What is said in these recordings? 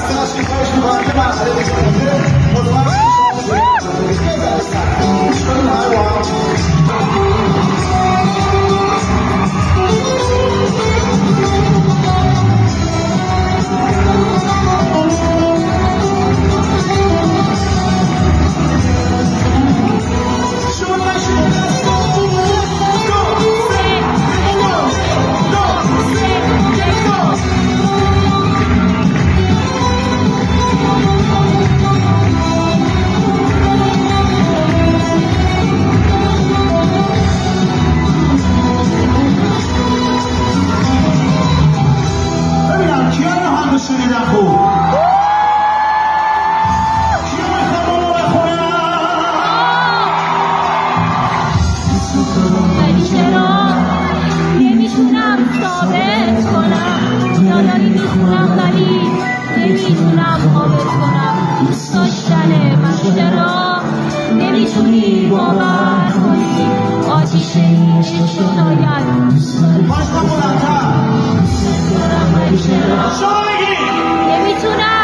Thank you. Başka bulan ta. Şahin. Yemi Tuna.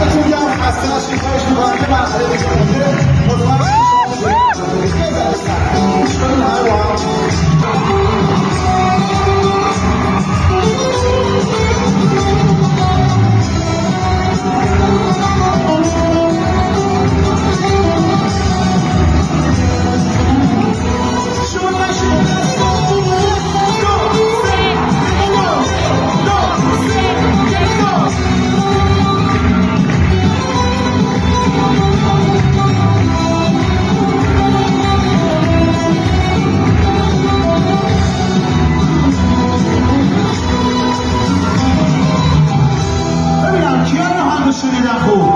دستتون گرم خسته نشید خواهش می‌کنم که مسئله بکنید لطفا شیشه بزنید سر شنیدن خوب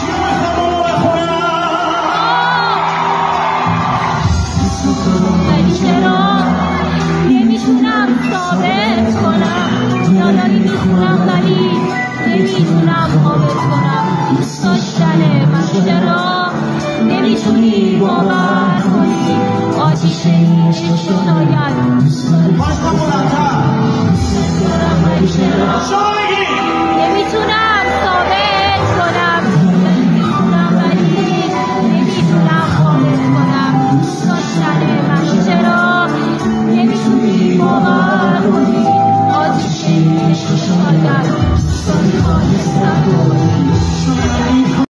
کیو مثل بابا بخونم نمی‌تونم ثابت کنم داداری می‌خونم ولی نمی‌تونم ثابت